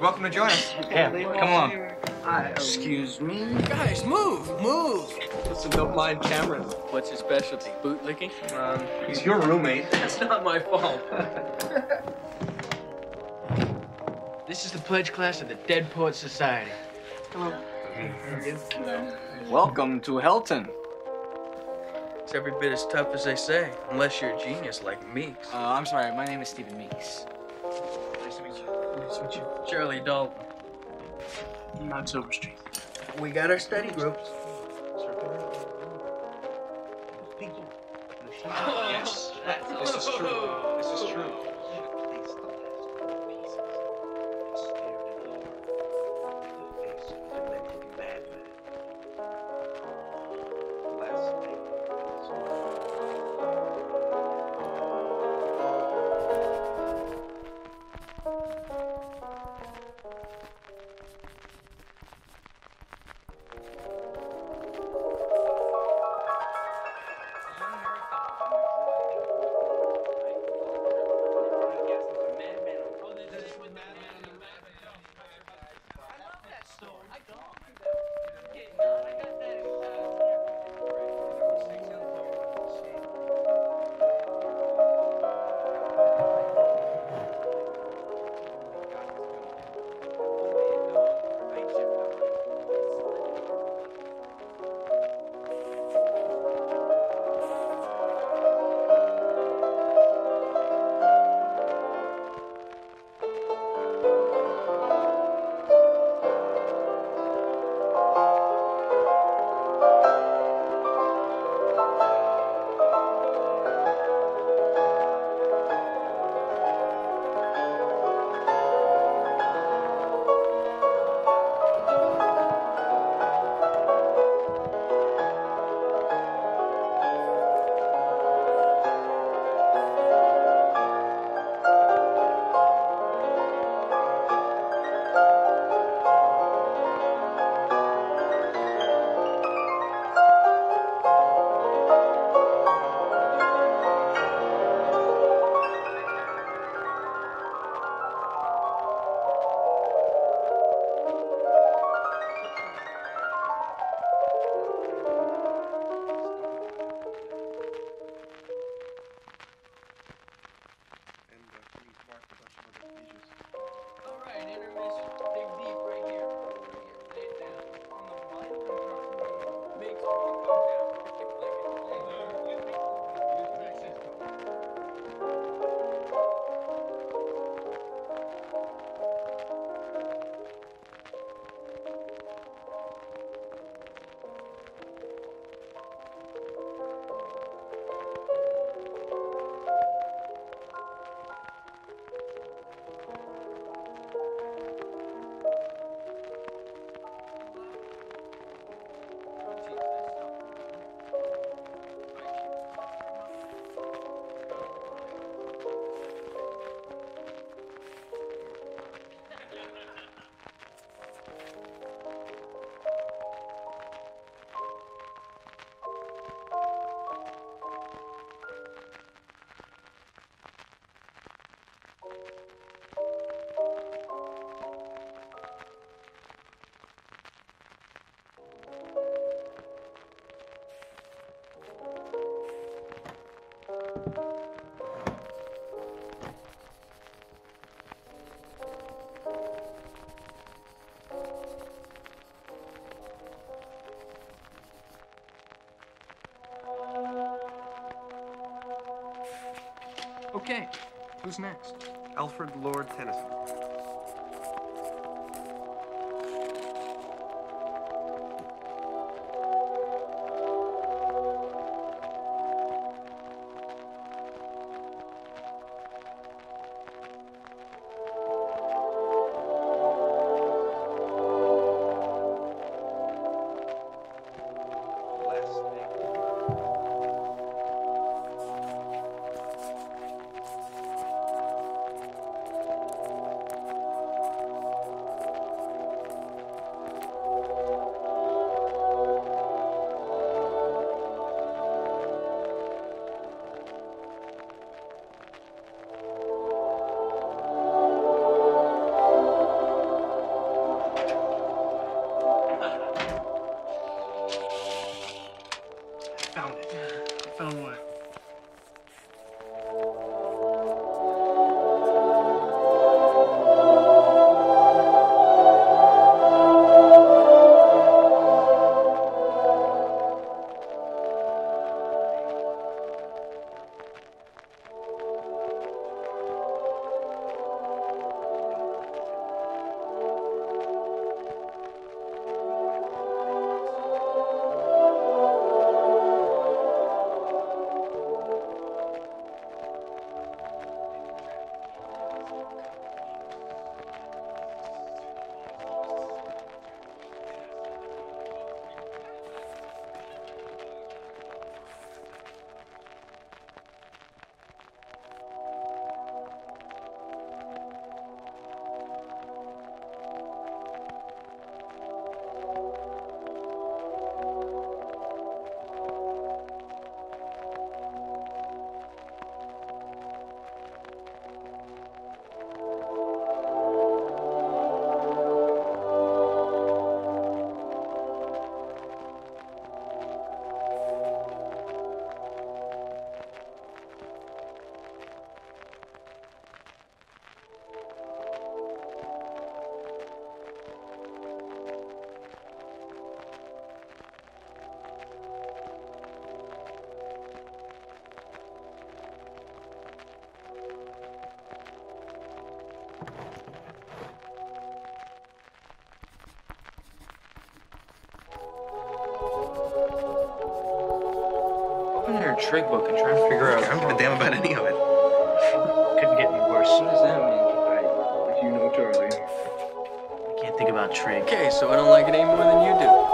Welcome to join us. Yeah, come along. Excuse me? Guys, move, move. Listen, don't mind Cameron. What's his specialty? Bootlicking? Um, he's your roommate. That's not my fault. this is the pledge class of the Dead Poet Society. hello Welcome to Welton. It's every bit as tough as they say, unless you're a genius like Meeks. Uh, I'm sorry, my name is Stephen Meeks. Nice to meet you. Nice to meet you. Charlie Dalton. Knox Overstreet. We got our study groups. Yes, this is true. This is true. Okay, who's next? Alfred Lord Tennyson. Trig book and try and figure out. I don't give a damn about any of it. Couldn't get any worse. What does that mean? I, you know, Charlie. I can't think about trig. Okay, so I don't like it any more than you do.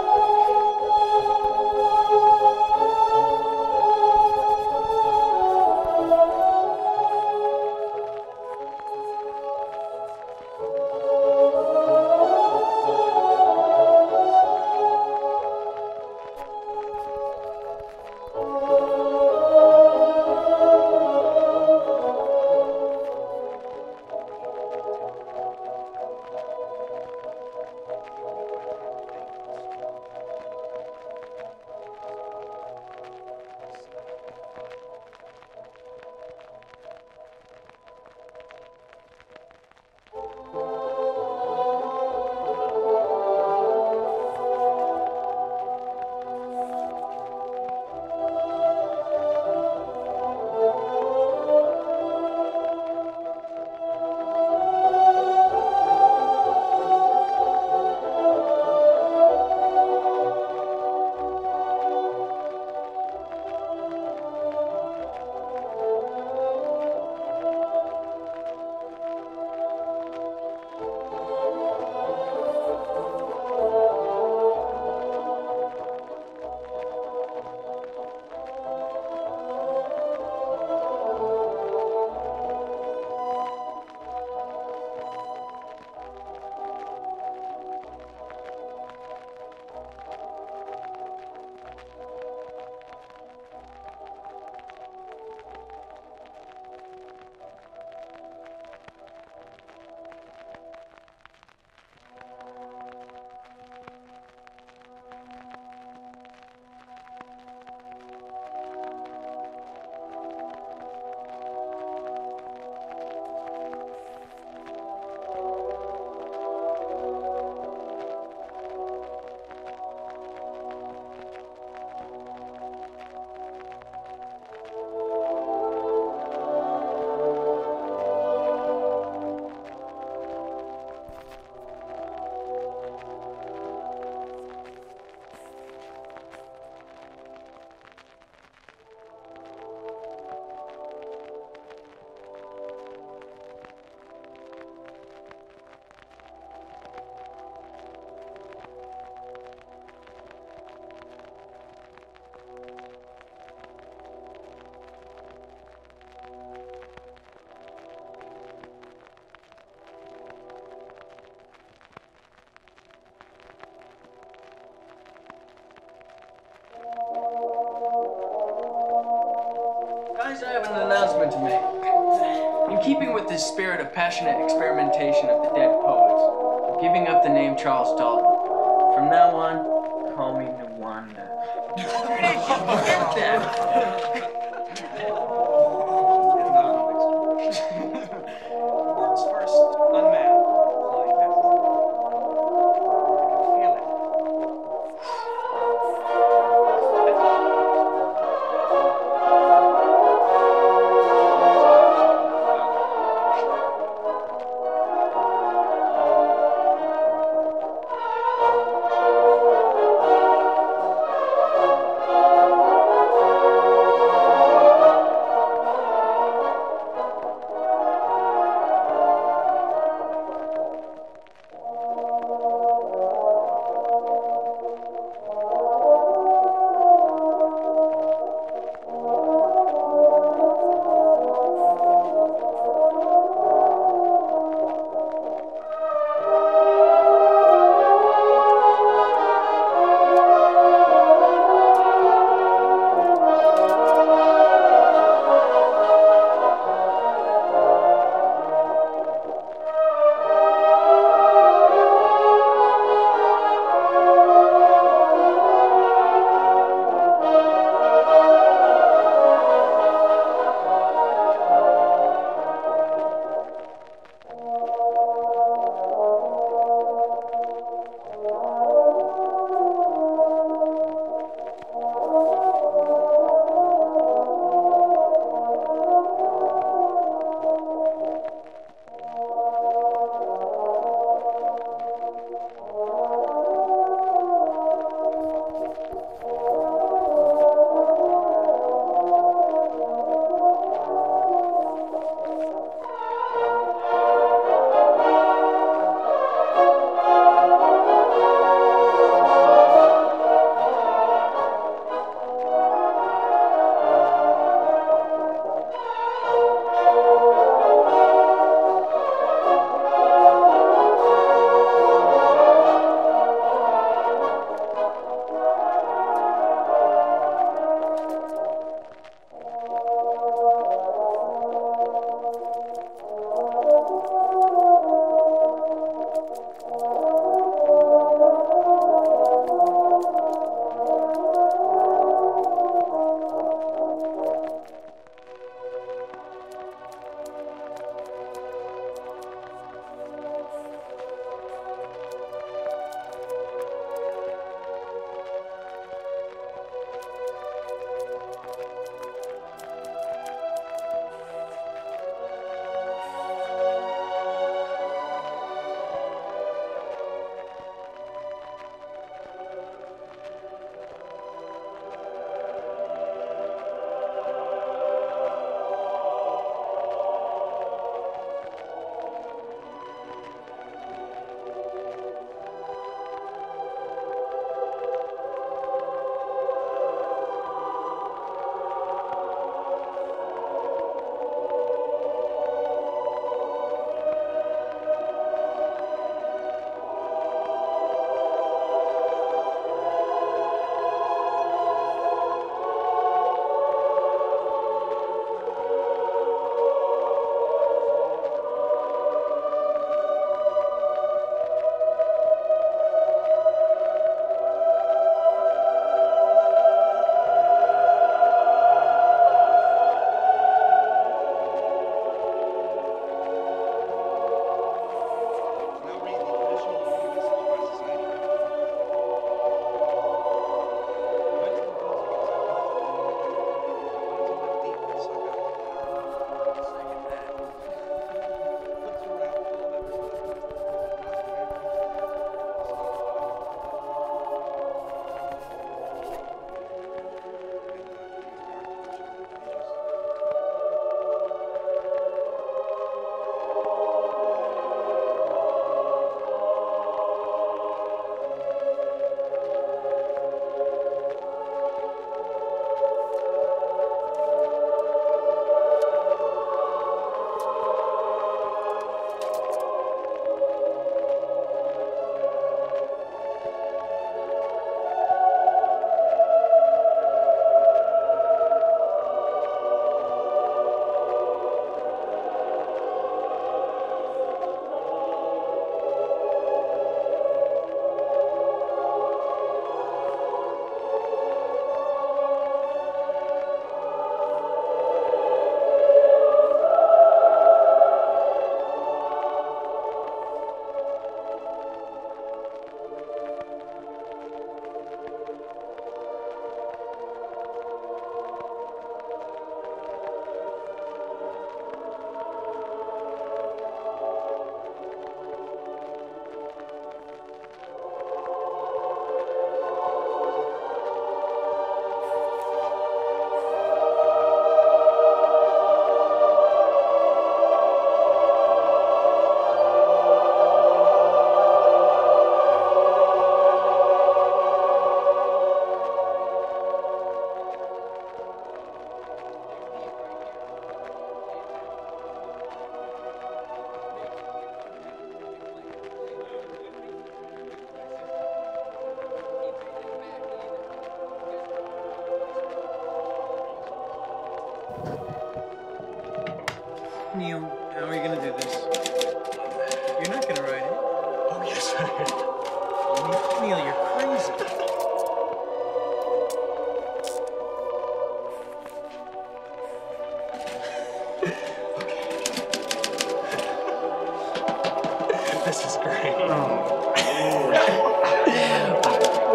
Guys, I have an announcement to make. In keeping with this spirit of passionate experimentation of the dead poets, I'm giving up the name Charles Dalton. From now on, call me Nwanda. That!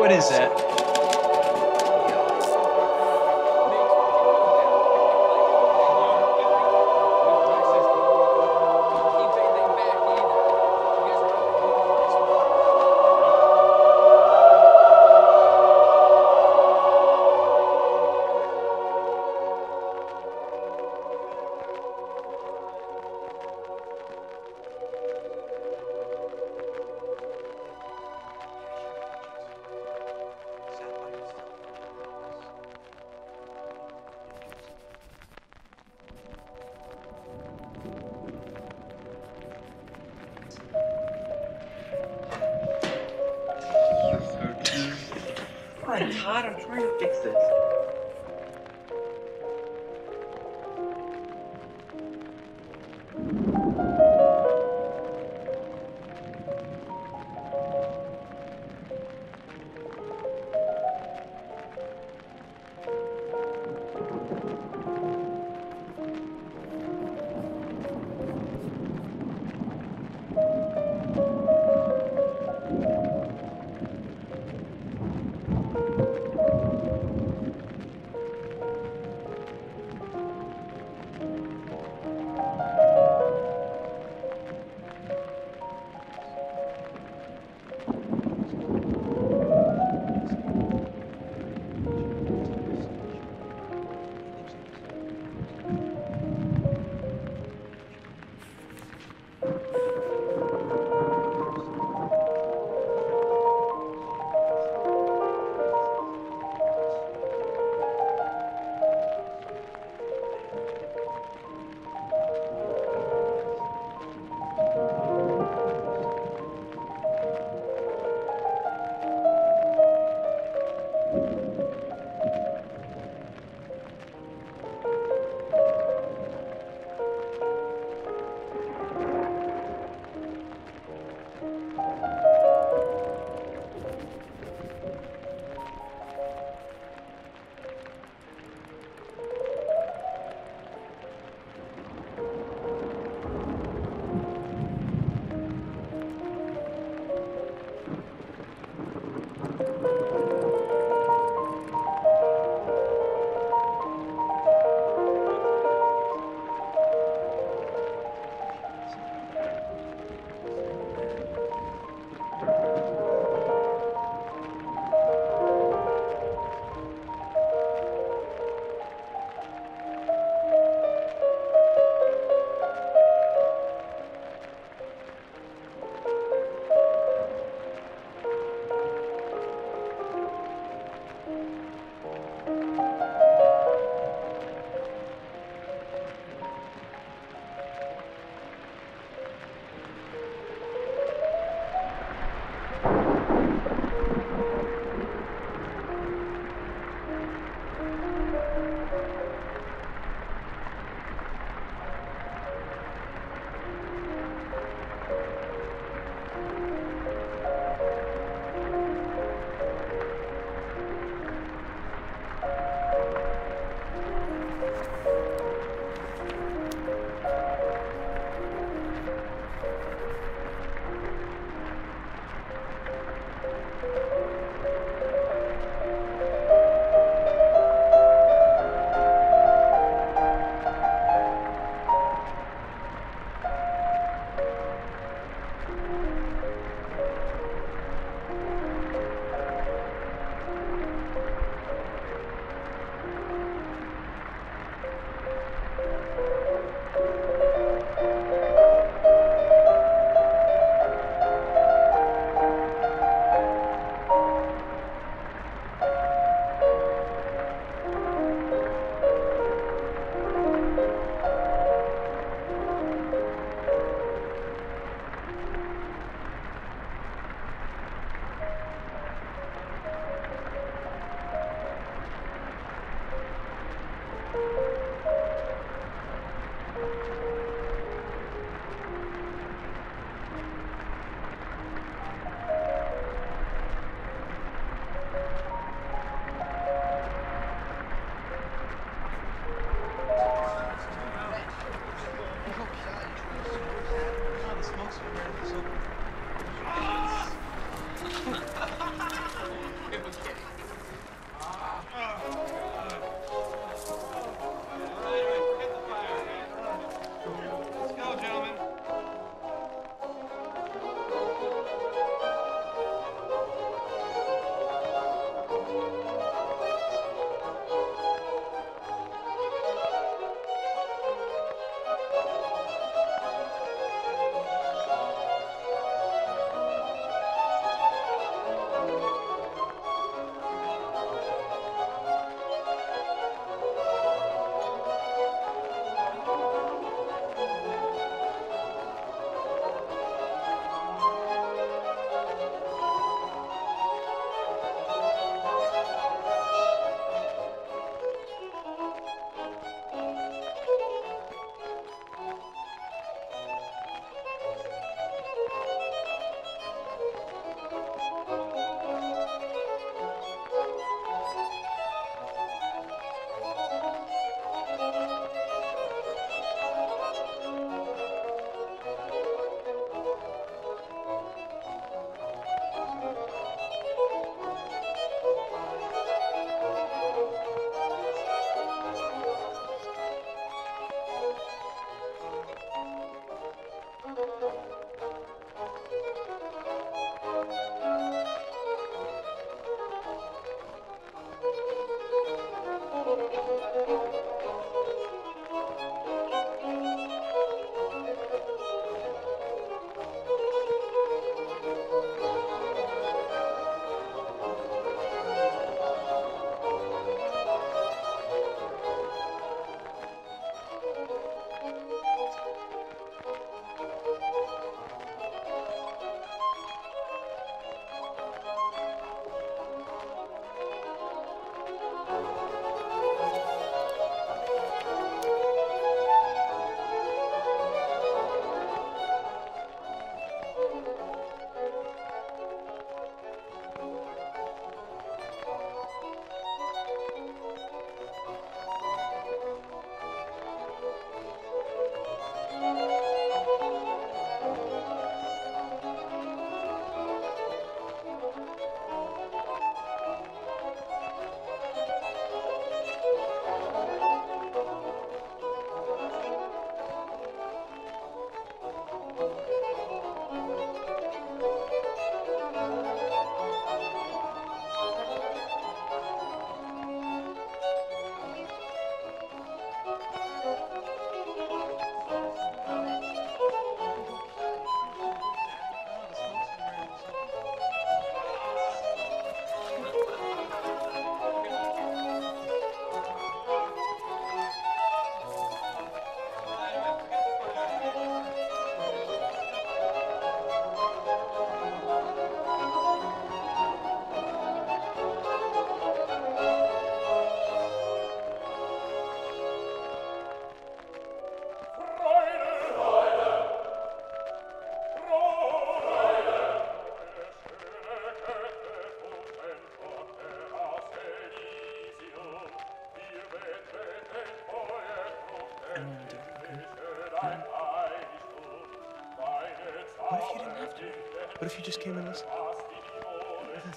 What is that?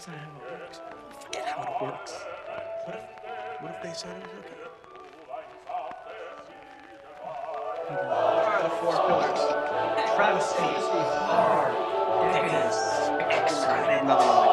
That's not how it works. Forget how it works. What if, what if they said it was okay? What are the four pillars? Travesty, horror, decadence, extravagant.